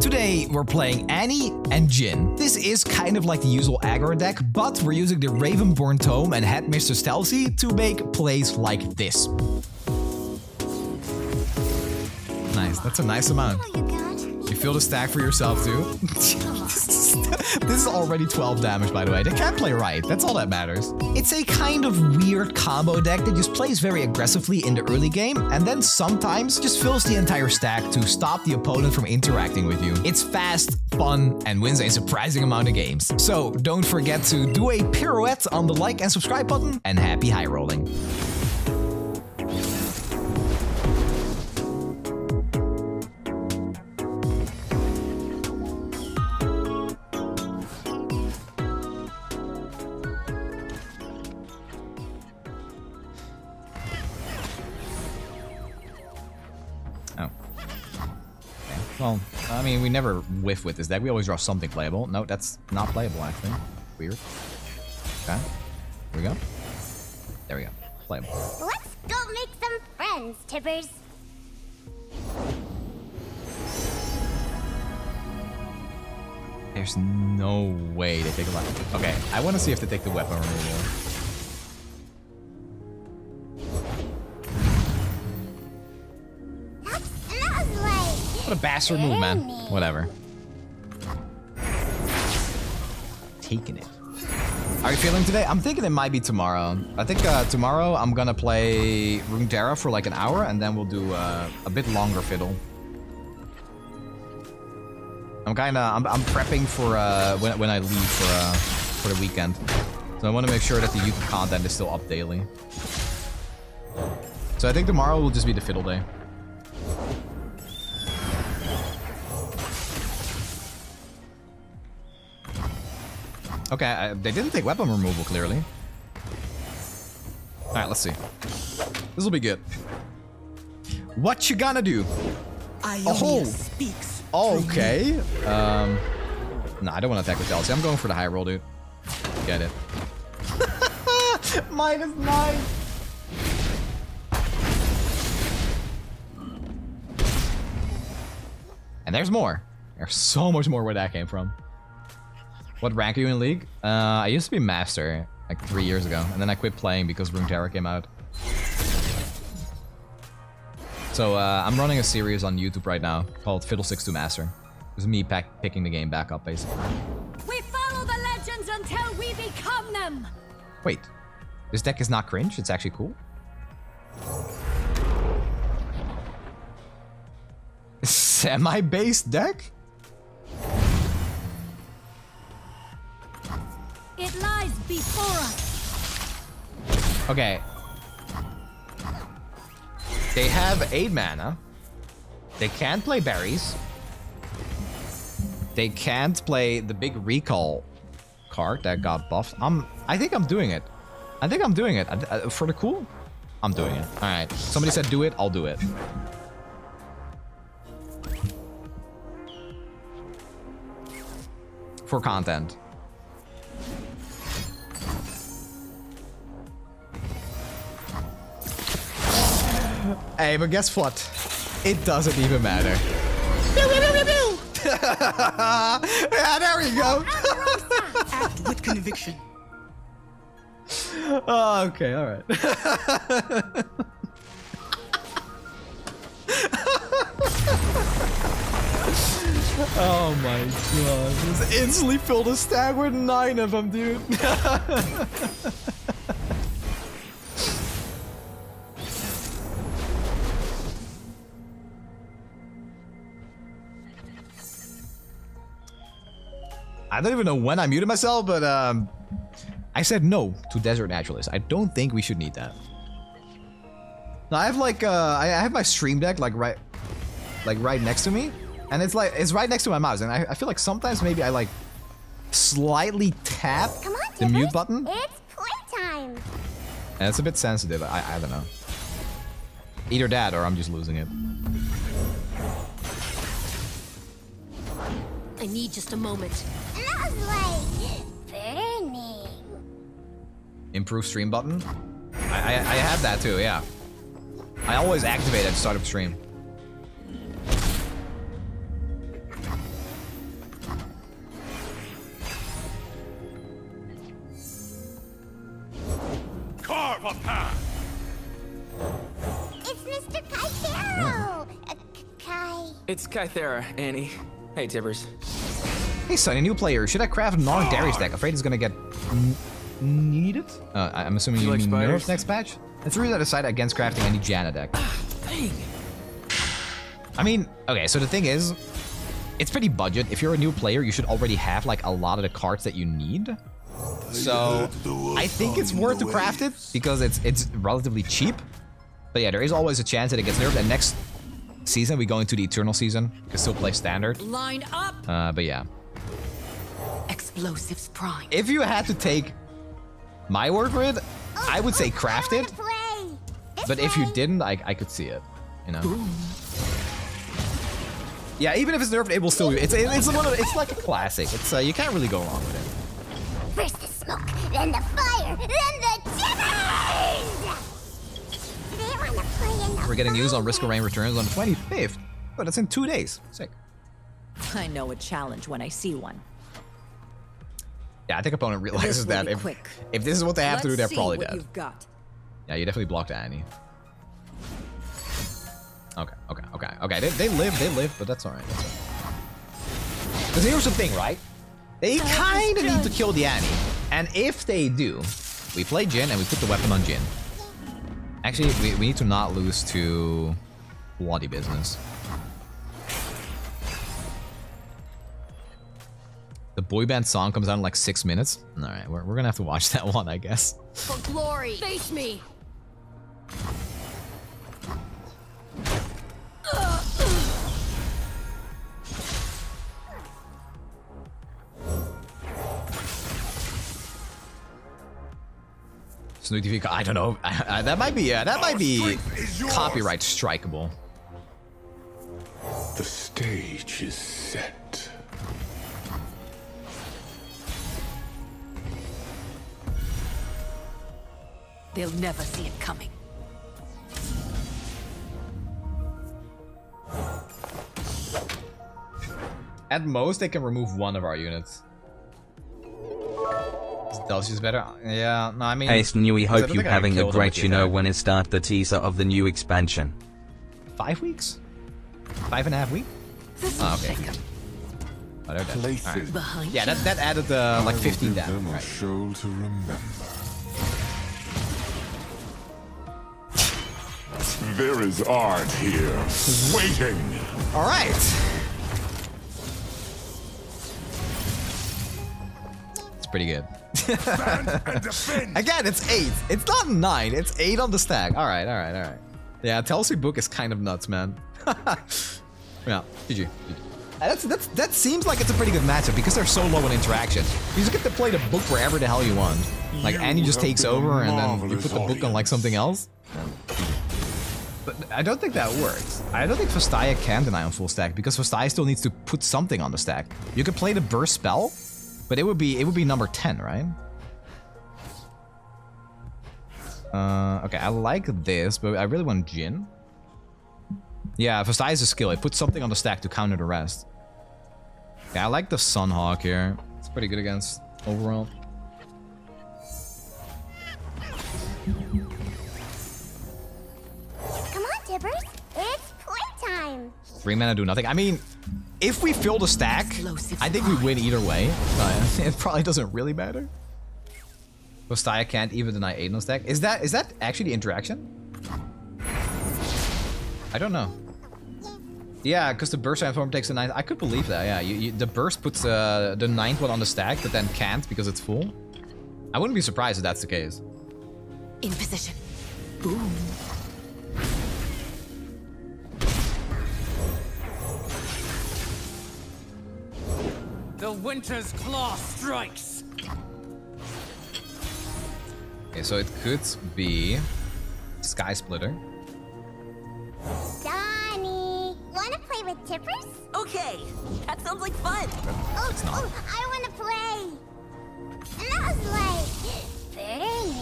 Today, we're playing Annie and Jhin. This is kind of like the usual aggro deck, but we're using the Ravenborn Tome and Headmistress Telsi to make plays like this. Nice, that's a nice amount. Feel the stack for yourself too? this is already 12 damage, by the way. They can't play right. That's all that matters. It's a kind of weird combo deck that just plays very aggressively in the early game, and then sometimes just fills the entire stack to stop the opponent from interacting with you. It's fast, fun, and wins a surprising amount of games. So don't forget to do a pirouette on the like and subscribe button, and happy high rolling. We never whiff with this deck. We always draw something playable. No, that's not playable, actually. Weird. Okay. Here we go. There we go. Playable. Let's go make some friends, Tibbers. There's no way they take a lot. Okay, I want to see if they take the weapon removal. What a bastard move, man. Whatever. Taking it. How Are you feeling today? I'm thinking it might be tomorrow. I think uh, tomorrow I'm gonna play Runeterra for like an hour and then we'll do uh, a bit longer fiddle. I'm kinda, I'm, I'm prepping for uh, when, when I leave for, uh, for the weekend. So I want to make sure that the YouTube content is still up daily. So I think tomorrow will just be the fiddle day. Okay, I, they didn't take weapon removal, clearly. Alright, let's see. This will be good. What you gonna do? oh! speaks okay. Um, no, I don't want to attack with Telsi. I'm going for the high roll, dude. Get it. Minus nine. And there's more. There's so much more where that came from. What rank are you in League? Uh, I used to be Master, like three years ago, and then I quit playing because Runeterra came out. So uh, I'm running a series on YouTube right now called Fiddlesticks to Master. It's me pack picking the game back up, basically. We follow the legends until we become them! Wait, this deck is not cringe? It's actually cool? Semi-based deck? Before us. Okay. They have 8 mana. They can't play berries. They can't play the big recall card that got buffed. I'm I think I'm doing it. I think I'm doing it. For the cool, I'm doing it. All right. Somebody said do it, I'll do it. For content. Hey, but guess what? It doesn't even matter. yeah, there we go. Act with conviction. Oh, okay, all right. oh my god. This instantly filled a stag with nine of them, dude. I don't even know when I muted myself, but um, I said no to Desert Naturalist. I don't think we should need that. Now I have like uh, I have my stream deck like right, like right next to me, and it's like it's right next to my mouse, and I, I feel like sometimes maybe I like slightly tap on, the mute button. It's playtime. And it's a bit sensitive. I I don't know. Either that or I'm just losing it. I need just a moment like burning. Improve stream button? I, I, I that too, yeah. I always activate at start of stream. Carve a path! It's Mr. Uh, Kai... It's Annie. Hey, Tibbers. Hey, Sonny, new player. Should I craft non Darius deck? Afraid it's gonna get n- needed. Uh, I- I'm assuming you, You like mean spiders? nerf next patch. It's really I decided against crafting any Janna deck. Dang. I mean, okay, so the thing is, it's pretty budget. If you're a new player, you should already have like a lot of the cards that you need. So I think it's worth to craft it because it's it's relatively cheap. But yeah, there is always a chance that it gets nerfed. And next season we go into the Eternal season. You can still play standard. Line up. Uh, but yeah, Explosives prime. if you had to take my word for it, I would say Oh, craft it. wanna But if you didn't, I, I could see it. You know. Yeah, even if it's nerfed, it will still. It's it's one of it's like a classic. It's uh, you can't really go wrong with it. First the smoke, then the fire, then the jitters! They wanna play in the We're getting news on. Risk of Rain returns on the 25th. Oh, that's in two days. Sick. I know a challenge when I see one. Yeah, I think opponent realizes that if quick. if this is what they have to do, they're probably dead. You've got. Yeah, you definitely blocked Annie. Okay, okay, okay, okay. They, they live, they live, but that's alright. That's alright. Because here's the thing, right? They kind of need to kill the Annie. And if they do, we play Jhin and we put the weapon on Jhin. Actually, we, we need to not lose to Bloody Business. The boy band song comes out in like six minutes. Alright, we're, we're gonna have to watch that one, I guess. For glory. Face me. Snooty TV, I don't know. that might be, yeah, that might be strength is yours. copyright strikeable. The stage is set. They'll never see it coming. At most, they can remove one of our units. Is better? Yeah, no, I mean... Hey Snu, we I hope you think I having a great you know when it start the teaser of the new expansion. Five weeks? Five and a half weeks? Oh, okay. Oh, they're dead. Places. Alright. Behind Yeah, that, that added uh, like 15 Give them damage. a Right. There is art here, waiting. Alright! It's pretty good. Stand and defend. Again, it's eight. It's not nine. It's eight on the stack. All right, all right, all right. Yeah, Telsi book is kind of nuts, man. yeah, GG. GG. Uh, that's, that's, that seems like it's a pretty good matchup because they're so low in interaction. You just get to play the book wherever the hell you want. Like, You Annie just takes over and then you put the book on like something else. But I don't think that works. I don't think Fastaya can deny on full stack because Fastaya still needs to put something on the stack. You could play the burst spell, but it would be it would be number 10, right? Uh, okay, I like this, but I really want Jhin. Yeah, Fastaya is a skill. It puts something on the stack to counter the rest. Yeah, I like the Sunhawk here. It's pretty good against overall. Playtime. Three mana do nothing. I mean, if we fill the stack, I think we win either way. But it probably doesn't really matter. Fastaya can't even deny Aiden on stack. Is that is that actually the interaction? I don't know. Yeah, because the burst transform takes the ninth. I could believe that. Yeah, you, you, the burst puts uh, the ninth one on the stack, but then can't because it's full. I wouldn't be surprised if that's the case. In position. Boom. Winter's claw strikes. Okay, so it could be Sky Splitter. Donnie, wanna play with Tibbers? Okay, that sounds like fun. Oh, not. oh, I wanna play. Smells like burning.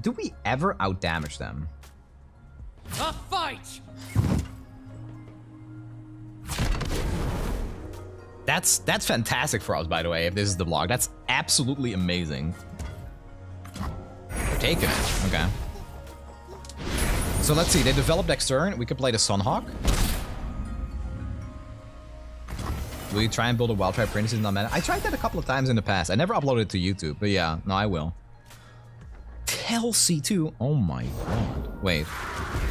Do we ever outdamage them? A fight. That's that's fantastic for us, by the way. If this is the vlog, that's absolutely amazing. They're taking it. Okay. So let's see. They developed Extern. We could play the Sunhawk. Will you try and build a wild type princess in non I tried that a couple of times in the past. I never uploaded it to YouTube, but yeah, no, I will. Tell C2. Oh my god. Wait.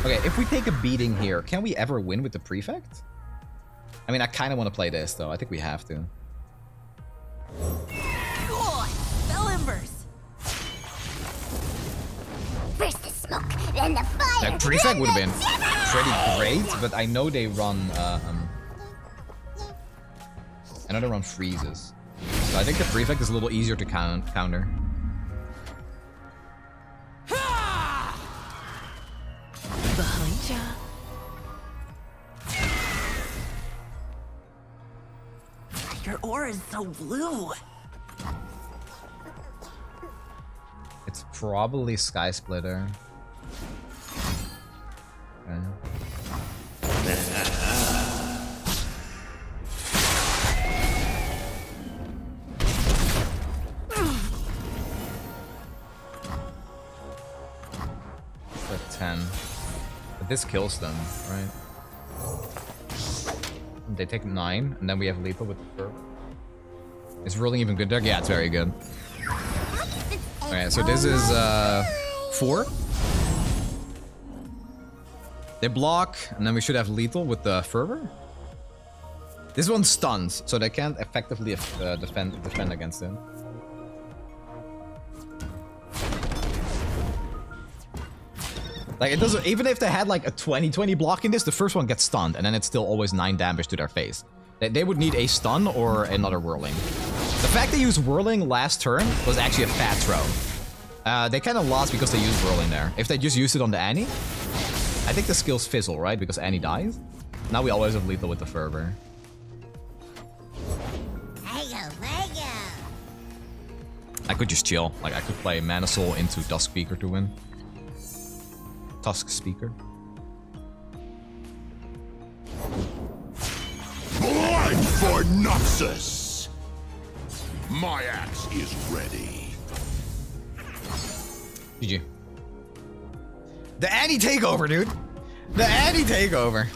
Okay, if we take a beating here, can we ever win with the prefect? I mean, I kind of want to play this, though. I think we have to. Cool! Fell embers! First the smoke, then the fire. That prefect would have been pretty great, but I know they run, uh, um... I know they run freezes. So I think the prefect is a little easier to count counter. Aura is so blue. It's probably Sky Splitter. Okay. At 10. But this kills them, right? They take 9, and then we have lethal with the fur. Is rolling even good there? Yeah, it's very good. Alright, so this is uh four. They block, and then we should have lethal with the fervor. This one stuns, so they can't effectively uh, defend defend against him. Like it doesn't even if they had like a 20-20 block in this, the first one gets stunned, and then it's still always nine damage to their face. They, they would need a stun or another whirling. The fact they used whirling last turn was actually a fat throw. Uh, they kind of lost because they used whirling there. If they just used it on the Annie, I think the skills fizzle, right? Because Annie dies. Now we always have lethal with the fervor. Lego, Lego. I could just chill. Like I could play Mana Soul into Dusk Speaker to win. Tusk Speaker. Blind for Noxus! My axe is ready. GG. The Annie takeover, dude. The Annie takeover.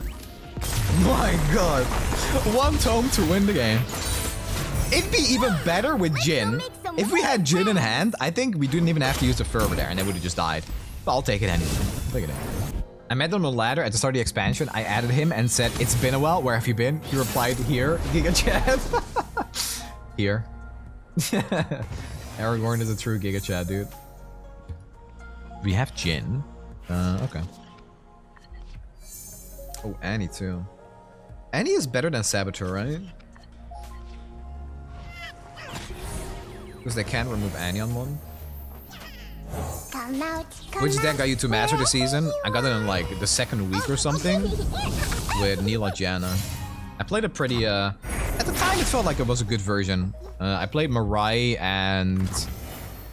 My god. One tome to win the game. It'd be even better with Jhin. If we had Jhin in hand, I think we didn't even have to use the fervor there and they would have just died. But I'll take it anyway. I'll take it. I met him on the ladder at the start of the expansion. I added him and said, It's been a while. Where have you been? He replied, Here, Giga Chat. Here. Aragorn is a true Giga Chat, dude. We have Jhin. Uh, okay. Oh, Annie too. Annie is better than Saboteur, right? Because they can't remove Annie on one. Come out, come Which deck got you to master the season? I got it in like the second week or something with Nilah Janna. I played a pretty, uh, at the time it felt like it was a good version. Uh, I played Marai and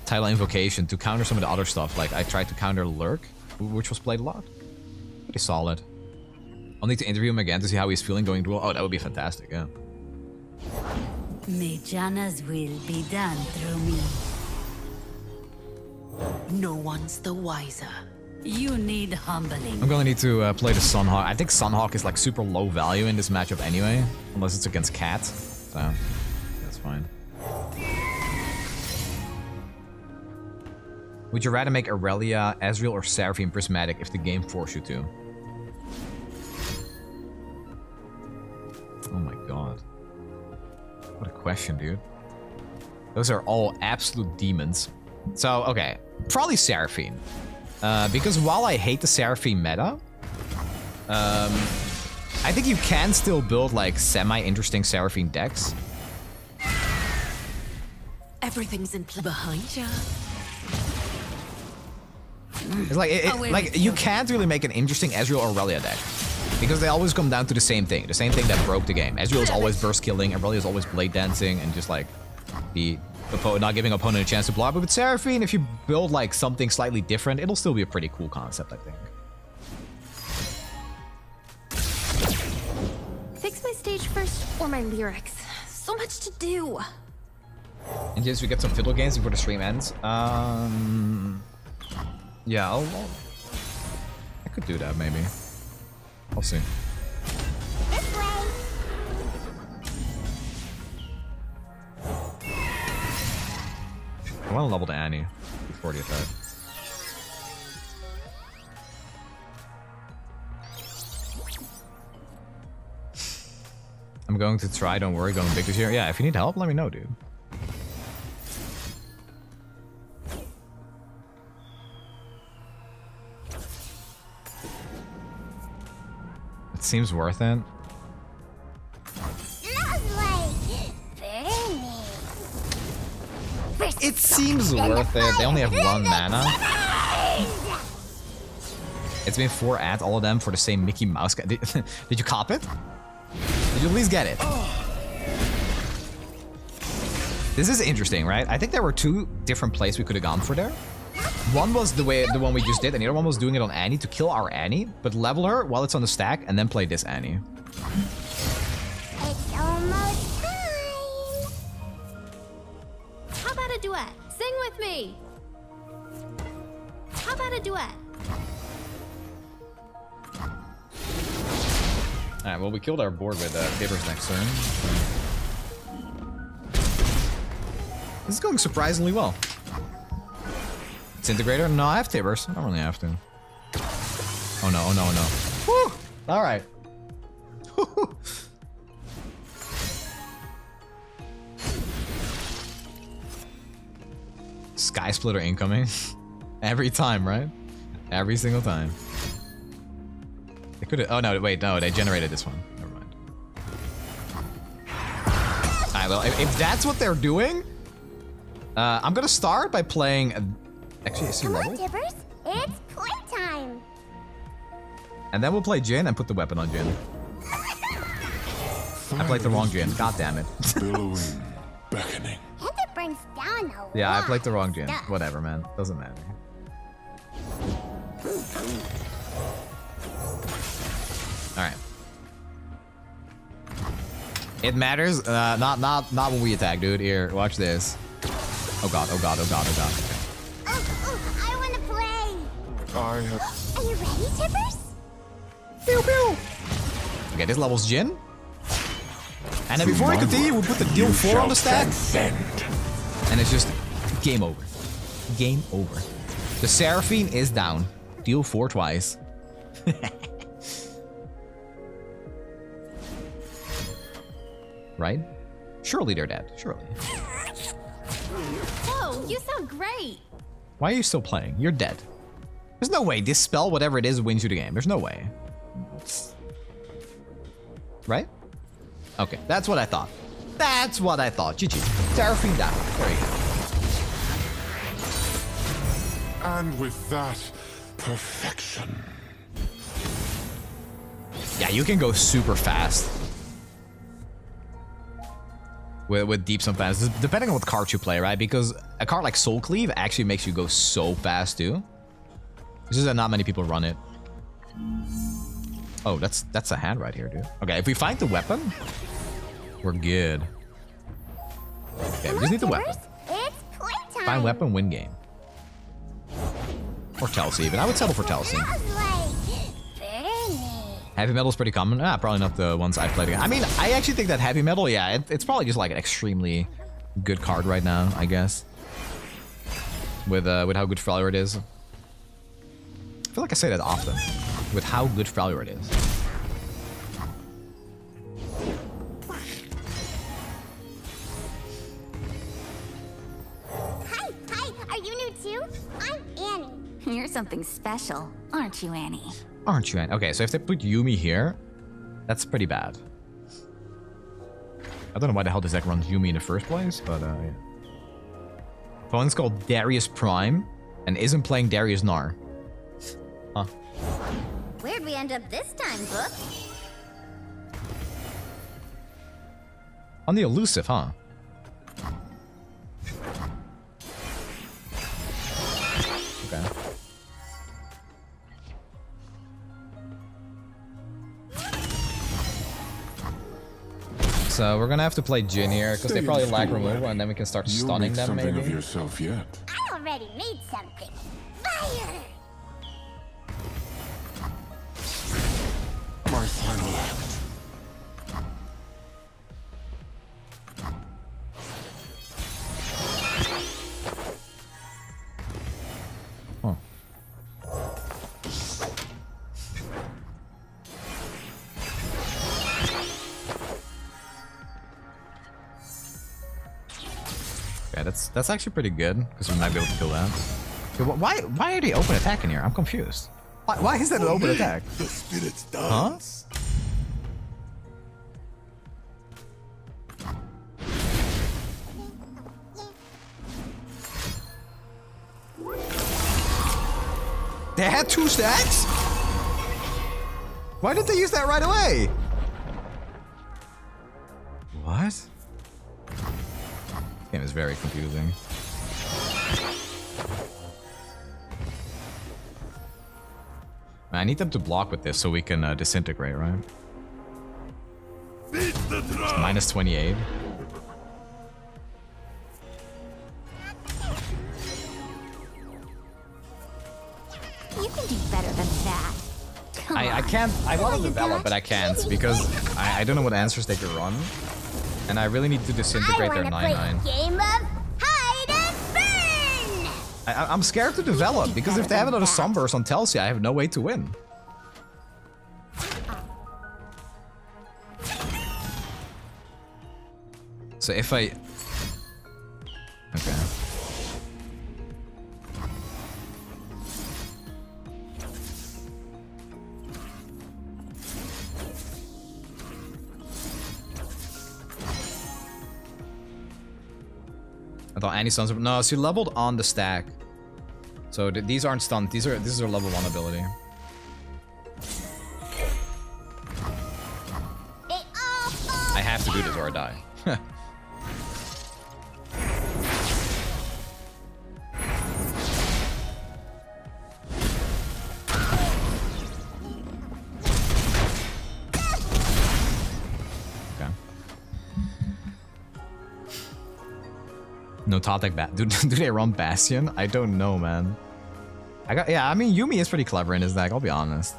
Tyler Invocation to counter some of the other stuff. Like I tried to counter Lurk, which was played a lot. Pretty solid. I'll need to interview him again to see how he's feeling going through. Oh, that would be fantastic, yeah. May Janna's will be done through me. No one's the wiser. You need humbling. I'm gonna need to uh, play the Sunhawk. I think Sunhawk is like super low value in this matchup anyway, unless it's against Cat. So that's fine. Would you rather make Irelia, Ezreal, or Seraphine Prismatic if the game forced you to? Oh my god. What a question, dude. Those are all absolute demons. So, okay. Probably Seraphine. Uh, because while I hate the Seraphine meta, um, I think you can still build like semi-interesting Seraphine decks. Everything's in pl- behind ya. It's like, it, it- Oh, like you can't really make an interesting Ezreal or Irelia deck. Because they always come down to the same thing. The same thing that broke the game. Ezreal is always burst killing, Irelia is always blade dancing, and just like the not giving opponent a chance to block. But with Seraphine, if you build like something slightly different, it'll still be a pretty cool concept, I think. Fix my stage first or my lyrics. So much to do. And yes, we get some fiddle games before the stream ends. Um, Yeah, I'll, I'll, I could do that maybe. I'll see. I want to level to Annie before the attack. I'm going to try, don't worry, going big this year. Yeah, if you need help, let me know, dude. Seems worth it. Lovely. Burn me. It seems worth it. They only have one mana. It's been four ads, all of them for the same Mickey Mouse guy. Did, did you cop it? Did you at least get it? This is interesting, right? I think there were two different plays we could have gone for there. One was the way the one we just did, and the other one was doing it on Annie to kill our Annie, but level her while it's on the stack, and then play this Annie. It's almost time. How about a duet? Sing with me. How about a duet? Alright, well, we killed our board with uh, Papers next turn. This is going surprisingly well. Disintegrator? No, I have Tibbers. I don't really have to. Oh no, oh no, oh no. Alright. Sky Splitter incoming. Every time, right? Every single time. They could have. Oh no! Wait, no. They generated this one. Never mind. All right. Well, if, if that's what they're doing, uh, I'm gonna start by playing. A, actually, is he Come on, level? Tibbers. It's playtime. And then we'll play Jhin and put the weapon on Jhin. I played the wrong Jhin. God damn it. Billowing, beckoning. And it brings down a yeah, I played the wrong Jhin. stuff. Whatever, man. Doesn't matter. All right. It matters. Uh, not not not when we attack, dude. Here, watch this. Oh god. Oh god. Oh god. Oh god. I have Are you ready, Tibbers? Pew pew. Okay, this level's Jhin. And then before we my continue, we'll put the deal four on the stack, transcend. and it's just game over. Game over. The Seraphine is down. Deal four twice. right? Surely they're dead. Surely. Whoa, you sound great. Why are you still playing? You're dead. There's no way this spell, whatever it is, wins you the game. There's no way. Right? Okay, that's what I thought. That's what I thought. GG. Seraphine down. There you go. And with that, perfection. Yeah, you can go super fast. With, with deep sometimes, depending on what card you play, right? Because a card like Soul Cleave actually makes you go so fast too. It's just that not many people run it. Oh, that's that's a hand right here, dude. Okay, if we find the weapon, we're good. Okay, we just need the weapon. Find weapon, win game. Or Telsi even. I would settle for Telsi. Heavy metal's pretty common. Ah, probably not the ones I've played again. I mean, I actually think that heavy metal, yeah, it, it's probably just like an extremely good card right now, I guess. With uh, with how good Freljord is. I feel like I say that often. With how good Freljord is. Hi, hi. Are you new too? I'm Annie. You're something special, aren't you, Annie? Aren't you, Anne? Okay, so if they put Yuumi here, that's pretty bad. I don't know why the hell this deck runs Yuumi in the first place, but uh, yeah. Opponent's called Darius Prime and isn't playing Darius Nar. Huh. Where'd we end up this time, Book? On the elusive, huh? Okay. So we're gonna have to play Jin here because they probably lack school, removal, and then we can start You'll stunning make them something maybe. of yourself yet. I already made something. fire! That's actually pretty good because we might be able to kill that. Okay, wh- why why are they open attacking here? I'm confused. Why, why is that an open attack? The spirits Huh? dance. They had two stacks? Why didn't they use that right away? What? This game is very confusing. I need them to block with this so we can uh, disintegrate, right? Drum. Minus 28. You can do better than that. Come I, I can't. I want to develop, but I can't because I, I don't know what answers they could run, and I really need to disintegrate their wanna 9 9. a game of hide and burn! I, I- I'm scared to develop because if they have another Sunburst on Telsia, I have no way to win. So if I... I thought Annie stuns. No, she leveled on the stack. So th- these aren't stunned. These are this is her level one ability. They all fall I have to do this or I die. No Tatek Ba- do, do they run Bastion? I don't know, man. I got yeah, I mean Yuumi is pretty clever in his deck, I'll be honest.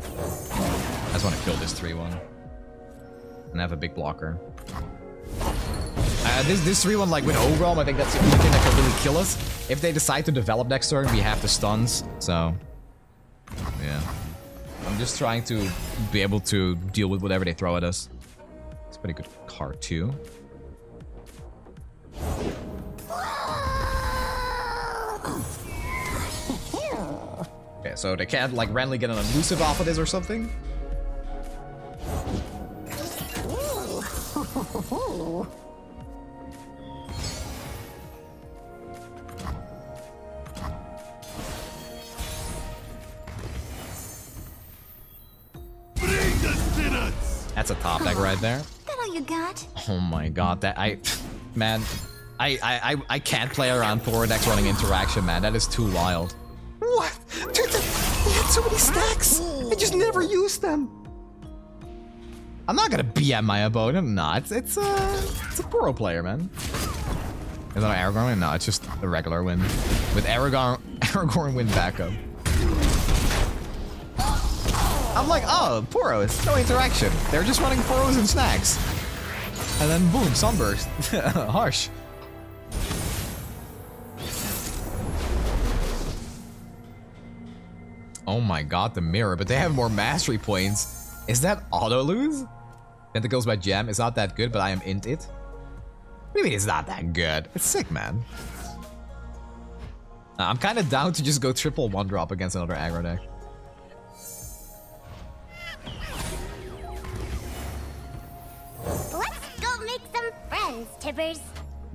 I just want to kill this 3-1. And have a big blocker. Uh, this this 3-1 like with Overwhelm, I think that's the only thing that can really kill us. If they decide to develop next turn, we have the stuns, so... I'm just trying to be able to deal with whatever they throw at us. It's a pretty good card too. Okay, so they can't like randomly get an elusive off of this or something? A top deck right there. That all you got? Oh my god, that I, man, I I I, I can't play around forward decks running interaction, man. That is too wild. What? Dude, they, they had so many stacks. I just never used them. I'm not gonna BM my opponent. Nah, it's it's a it's a pro player, man. Is that an Aragorn win? No, it's just a regular win with Aragorn Aragorn win backup. I'm like, oh, Poros, no interaction. They're just running Poros and snacks. And then boom, sunburst. Harsh. Oh my god, the mirror, but they have more mastery points. Is that auto lose? Tentacles by Gem is not that good, but I am int it. Mean it's not that good? It's sick, man. Uh, I'm kind of down to just go triple one drop against another aggro deck. Tibbers.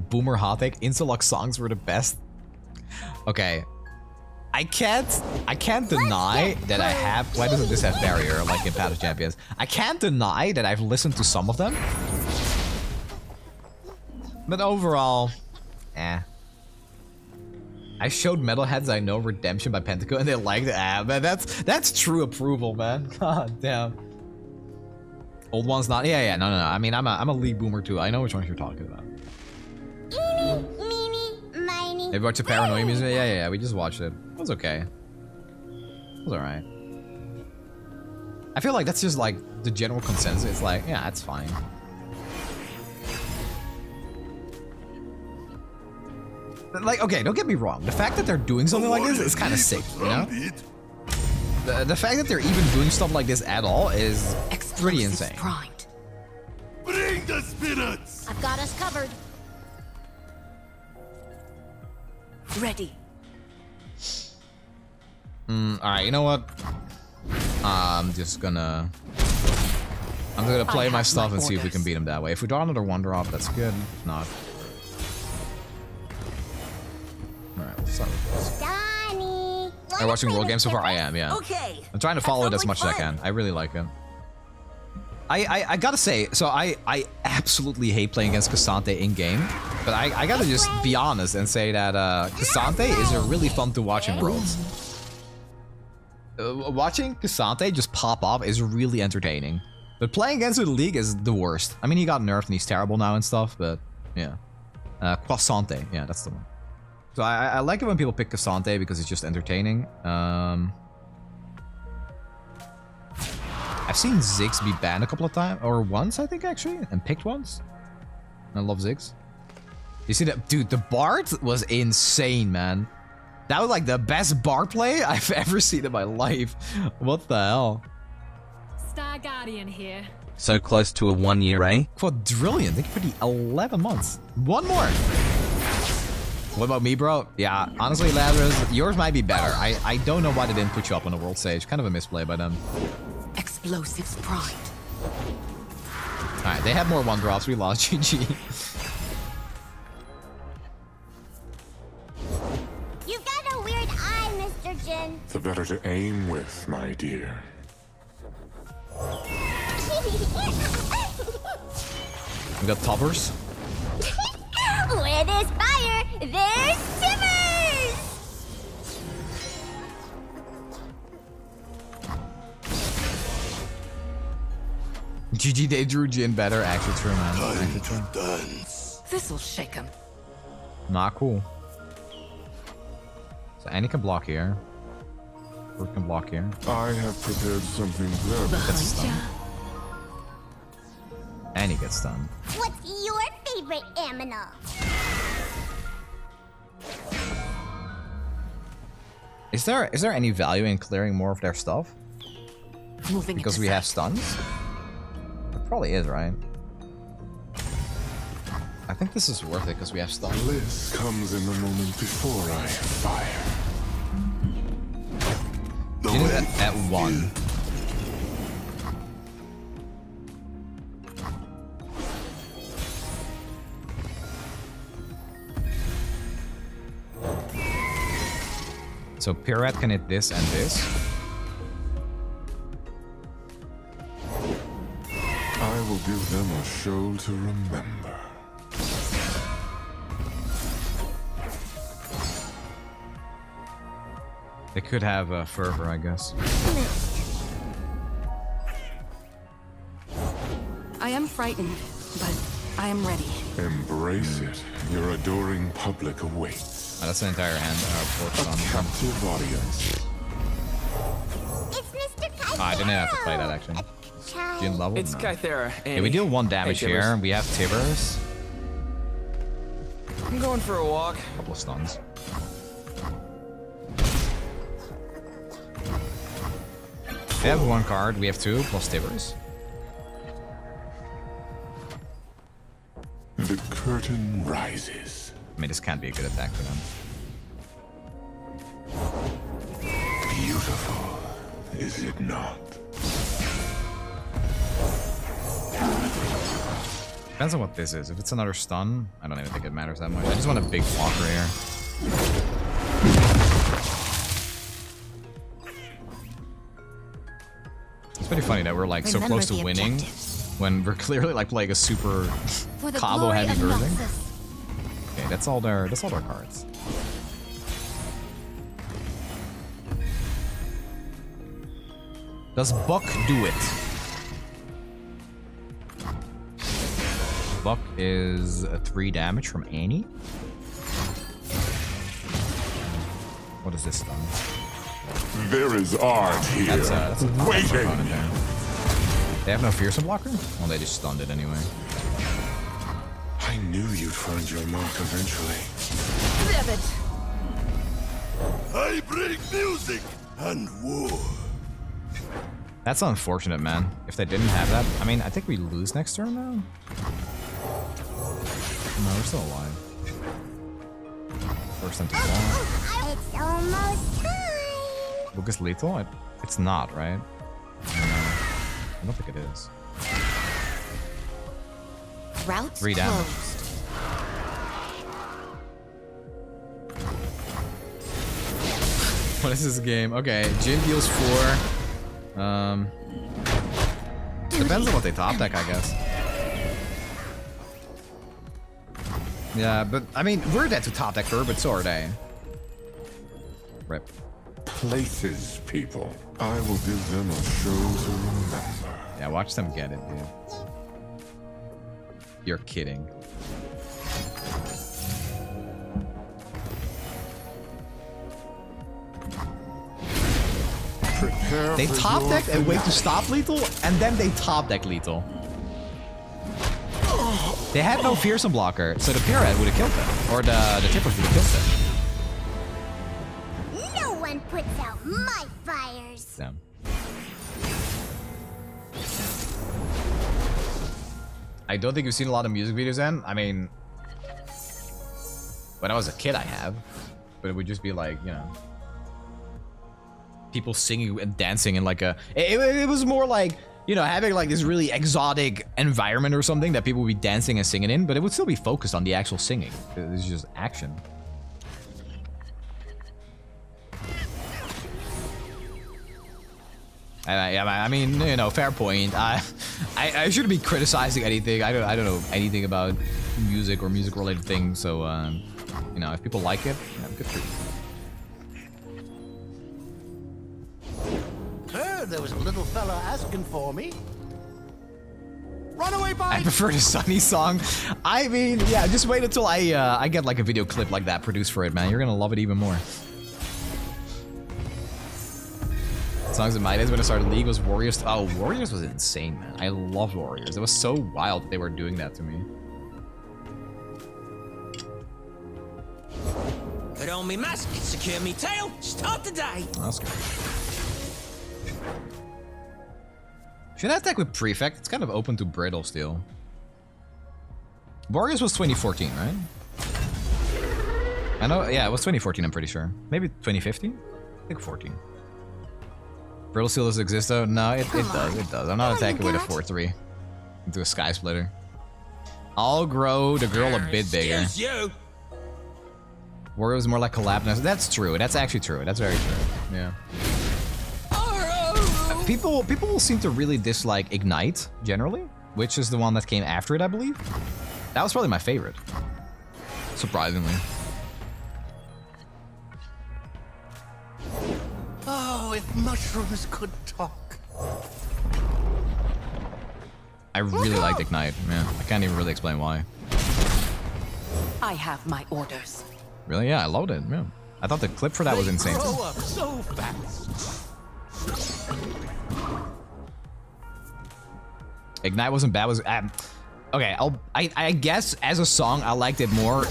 Boomer hot take, Insulux songs were the best. Okay. I can't I can't deny that I have why doesn't this have barrier like in Path of Champions? I can't deny that I've listened to some of them. But overall, eh. I showed metalheads I know Redemption by Pentakill and they liked it. Ah, man, that's that's true approval, man. God damn. Old ones not. Yeah, yeah. No, no, no. I mean, I'm a I'm a league boomer too. I know which ones you're talking about. Eeny, meeny, miny. Have you watched the Paranoia music? Yeah, yeah, yeah. We just watched it. It was okay. It was alright. I feel like that's just like the general consensus. It's like, yeah, that's fine. But, Like, okay, don't get me wrong. The fact that they're doing something like this is kind of sick, you know? The, the fact that they're even doing stuff like this at all is pretty insane. primed. Bring the spirits! I've got us covered. Ready. Mm, all right, you know what? I'm just gonna. I'm gonna play my stuff my and see if we can beat him that way. If we draw another one drop, that's good. If not. All right, let's start with this. Donnie. Are you watching World Games so far? I am, yeah. Okay. I'm trying to follow it as like much as I can. I really like it. I, I, I gotta say, so I, I absolutely hate playing against K'Sante in game, but I, I gotta just be honest and say that uh, K'Sante is a really fun to watch in Worlds. Uh, watching K'Sante just pop off is really entertaining, but playing against the league is the worst. I mean, he got nerfed and he's terrible now and stuff, but yeah. Uh, K'Sante, yeah, that's the one. So I, I- I like it when people pick K'Sante because it's just entertaining. Um, I've seen Ziggs be banned a couple of times, or once, I think, actually, and picked once. I love Ziggs. You see that? Dude, the Bard was insane, man. That was like the best Bard play I've ever seen in my life. What the hell? Star Guardian here. So close to a one year, eh? Quadrillion. Thank you for the 11 months. One more. What about me, bro? Yeah, honestly, Lazarus, yours might be better. I, I don't know why they didn't put you up on the world stage. Kind of a misplay by them. Explosives primed. Alright, they have more one drops. We lost GG. You've got a weird eye, Mr. Jhin. The better to aim with, my dear. We got toppers. Where there's fire, there's Tibbers! GG, they drew Jhin better. Actually true, man. Actually true. This'll shake him. Not cool. So Annie can block here. Rook can block here. I have prepared something very Behind ya. Annie gets stunned. What's your favorite aminal? Is there is there any value in clearing more of their stuff? Moving Because we have sight. stuns? Probably is, right? I think this is worth it because we have stuns. bliss comes in the moment before I fire. The Jhin is way at, at one. So Pirouette can hit this and this. Give them a show to remember. They could have a fervor, I guess. I am frightened, but I am ready. Embrace it. Your adoring public awaits. Oh, that's an entire hand. Uh, A fourth stun. captive audience. It's Mr. Kythera! Oh, I didn't have to play that actually. Child. Jhin level? It's No. Kythera. Yeah, we deal one damage Hey, here. Tibbers. We have Tibbers. I'm going for a walk. couple of stuns. They have one card. We have two plus Tibbers. The curtain rises. I mean, this can't be a good attack for them. Beautiful, is it not? Depends on what this is. If it's another stun, I don't even think it matters that much. I just want a big walker here. It's pretty funny that we're like so close to winning objectives. when we're clearly like playing a super combo heavy version. Okay, that's all their that's all their cards. Does Buck do it? Buck is a three damage from Annie. What is this done? There is art here. That's, uh, that's a waiting. They have no fearsome blocker? Well, they just stunned it anyway. I knew you'd find your mark eventually. I bring music and war. That's unfortunate, man. If they didn't have that, I mean, I think we lose next turn now. No, we're still alive. Force them to block. It's almost time. Lucas lethal? It, it's not, right? No, I don't think it is. Routes Three damage. closed. What is this game? Okay, Jhin deals four. Um, depends on what they top deck, I guess. Yeah, but I mean, we're dead to top deck her, but so are eh? they. Rip. Places, people. I will give them a show to remember. Yeah, watch them get it, dude. You're kidding. Prepare They top deck and wait to stop lethal, and then they top deck lethal. They had no fearsome blocker, so the Pyramid would have killed them. Or the, the Tibbers would have killed them. No one puts out my fires. Damn. I don't think you've seen a lot of music videos then. I mean, when I was a kid, I have. But it would just be like, you know, people singing and dancing in like a. It, it was more like, you know, having like this really exotic environment or something that people would be dancing and singing in, but it would still be focused on the actual singing. It's just action. I, I, I mean, you know, fair point. I, I, I shouldn't be criticizing anything. I don't, I don't know anything about music or music-related things. So, um, you know, if people like it, yeah, good for you. There was a little fella asking for me. Runaway I bike! prefer the Sunny song. I mean, yeah, just wait until I, uh, I get like a video clip like that produced for it, man. You're gonna love it even more. Songs in my days when I started League was Warriors. Oh, Warriors was insane, man. I loved Warriors. It was so wild that they were doing that to me. Put on me mask, secure me tail, start the day. That's good. Should I attack with Prefect? It's kind of open to Brittle Steel. Warriors was 2014, right? I know, yeah, it was 2014, I'm pretty sure. Maybe 2015? I think 14. Brittle Steel does exist though? No, it, it does, it does. I'm not attacking with a 4-3 into a Sky Splitter. I'll grow the girl a bit bigger. You. Warrior was more like collab. That's true. That's actually true. That's very true. Yeah. People people seem to really dislike Ignite generally, which is the one that came after it, I believe. That was probably my favorite. Surprisingly. Oh, if mushrooms could talk. I really liked Ignite. Yeah, I can't even really explain why. I have my orders. Really? Yeah, I loved it. Yeah. I thought the clip for that was insane. grow up so fast. Ignite wasn't bad. Was um, okay. I'll, I I guess as a song, I liked it more,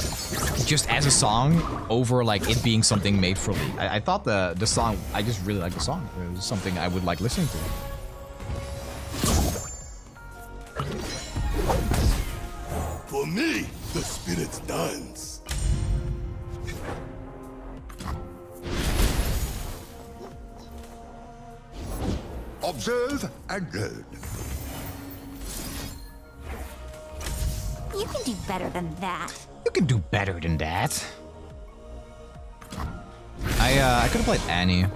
just as a song over like it being something made for League. I, I thought the the song. I just really liked the song. It was something I would like listening to. For me, the spirits dance. Observe and learn. You can do better than that. You can do better than that. I uh, I could have played Annie.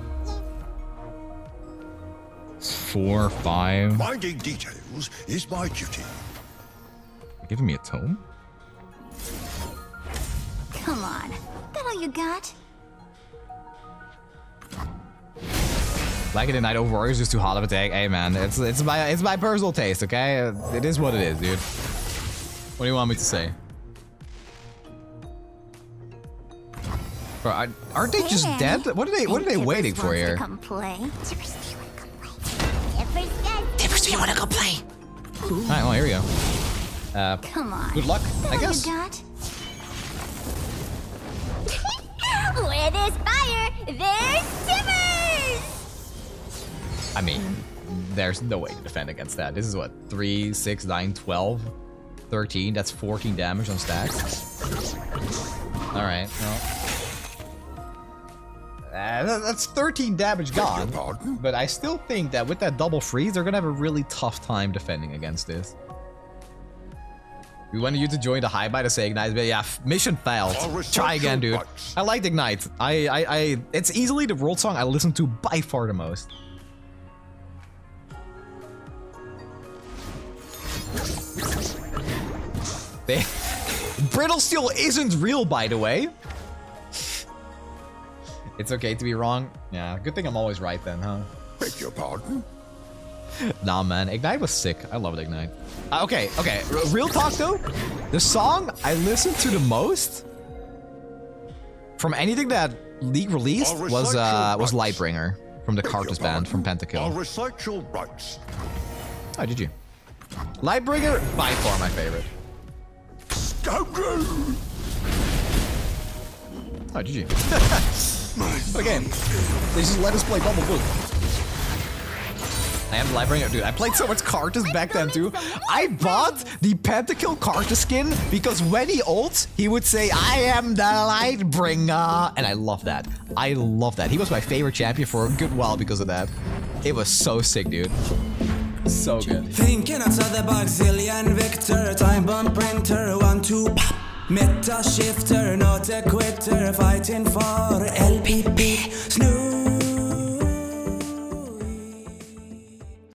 Four, five. Minding details is my duty. Giving me a tome? Come on. That all you got? Like it in Night over Warriors just too hot of a take. Hey man, it's it's my it's my personal taste, okay? It is what it is, dude. What do you want me to say? Bro, I- aren't they just dead? What are they? What are they waiting for here? Come play. Tibbers, do you want to come play? Tibbers, do you want to go play? All right, well here we go. Uh, Come on. good luck, I guess. Where there's fire, there's Tibbers. I mean, there's no way to defend against that. This is what 3, 6, 9, 12, 13. That's 14 damage on stacks. All right, well. Uh, that's 13 damage gone. But I still think that with that double freeze, they're gonna have a really tough time defending against this. We wanted you to join the high by to say ignite, but yeah, mission failed. Try again, dude. I liked ignite. I, I, I, it's easily the world song I listen to by far the most. They, brittle steel isn't real, by the way. It's okay to be wrong. Yeah, good thing I'm always right then, huh? Beg your pardon? Nah, man. Ignite was sick. I loved Ignite. Uh, okay, okay. R- real talk, though. The song I listened to the most from anything that League released was uh, was. Lightbringer from the Karthus band from I'll Pentakill. recite your rights. Oh, did you? Lightbringer, by far my favorite. Scoundrel! Oh, did you? what a game. They just let us play Bubble. I am the Lightbringer, dude. I played so much Karthus back then too. I bought the Pentakill Karthus skin because when he ults, he would say, I am the Lightbringer. And I love that. I love that. He was my favorite champion for a good while because of that. It was so sick, dude. So good. Thinking outside the box, alien victor, time bomb printer, one two pop. Meta shifter, not a quitter, fighting for LPP.